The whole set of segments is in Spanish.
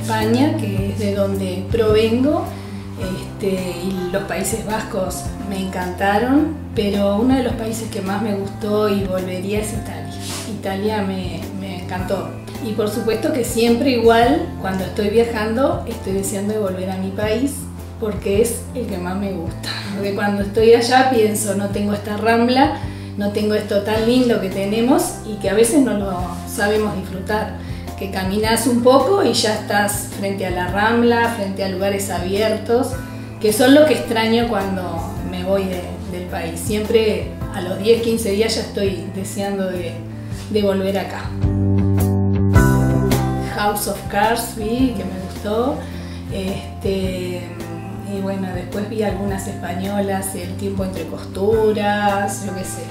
España, que es de donde provengo. Este, y los Países Vascos me encantaron, pero uno de los países que más me gustó y volvería es Italia. Italia me, encantó. Y por supuesto que siempre igual, cuando estoy viajando, estoy deseando de volver a mi país porque es el que más me gusta. Porque cuando estoy allá pienso, no tengo esta rambla, no tengo esto tan lindo que tenemos y que a veces no lo sabemos disfrutar. Que caminas un poco y ya estás frente a la rambla, frente a lugares abiertos, que son lo que extraño cuando me voy del país. Siempre a los 10, 15 días ya estoy deseando de, volver acá. House of Cards vi, que me gustó. Este, y bueno, después vi algunas españolas, El tiempo entre costuras, yo qué sé.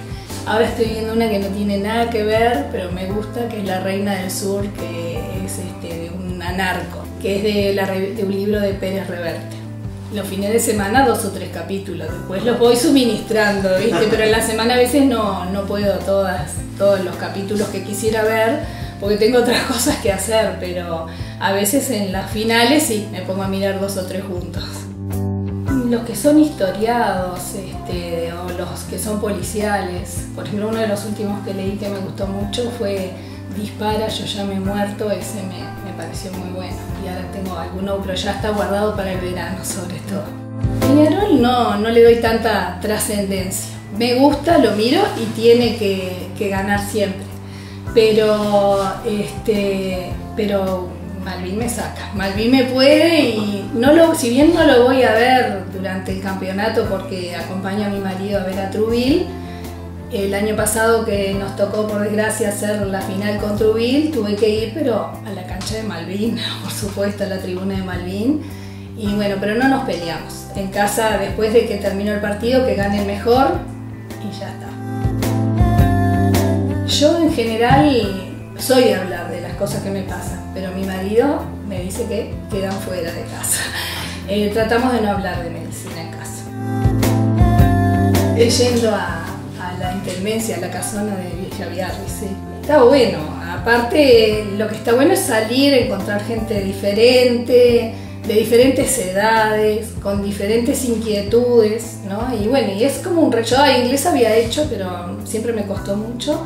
Ahora estoy viendo una que no tiene nada que ver, pero me gusta, que es La Reina del Sur, que es este, de un anarco, que es de, la, de un libro de Pérez Reverte. Los fines de semana dos o tres capítulos, después los voy suministrando, ¿viste? pero en la semana a veces no, no puedo todas, todos los capítulos que quisiera ver, porque tengo otras cosas que hacer, pero a veces en las finales sí, me pongo a mirar dos o tres juntos los que son historiados este, o los que son policiales. Por ejemplo, uno de los últimos que leí que me gustó mucho fue Dispara, yo ya me he muerto, ese me, pareció muy bueno. Y ahora tengo alguno, pero ya está guardado para el verano sobre todo. Peñarol no, no le doy tanta trascendencia. Me gusta, lo miro y tiene que, que ganar siempre. Pero, este, pero Malvin me saca. Malvin me puede y no lo, si bien no lo voy a ver durante el campeonato porque acompaño a mi marido a ver a Trubil, el año pasado que nos tocó por desgracia hacer la final con Trubil, tuve que ir pero a la cancha de Malvin, por supuesto a la tribuna de Malvin. Y bueno, pero no nos peleamos. En casa, después de que terminó el partido, que gane el mejor y ya está. Yo en general soy de hablar de las cosas que me pasan, pero mi marido me dice que quedan fuera de casa. Eh, tratamos de no hablar de medicina en casa. Yendo a, la intermencia, a la casona de Villa sí. Está bueno, aparte lo que está bueno es salir, encontrar gente diferente, de diferentes edades, con diferentes inquietudes, ¿no? Y bueno, y es como un reto. Yo inglés había hecho, pero siempre me costó mucho.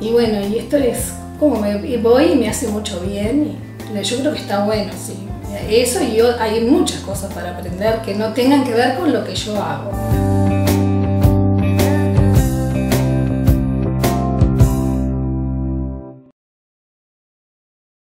Y bueno, y esto es como me voy y me hace mucho bien. Y yo creo que está bueno, sí. Eso y hay muchas cosas para aprender que no tengan que ver con lo que yo hago.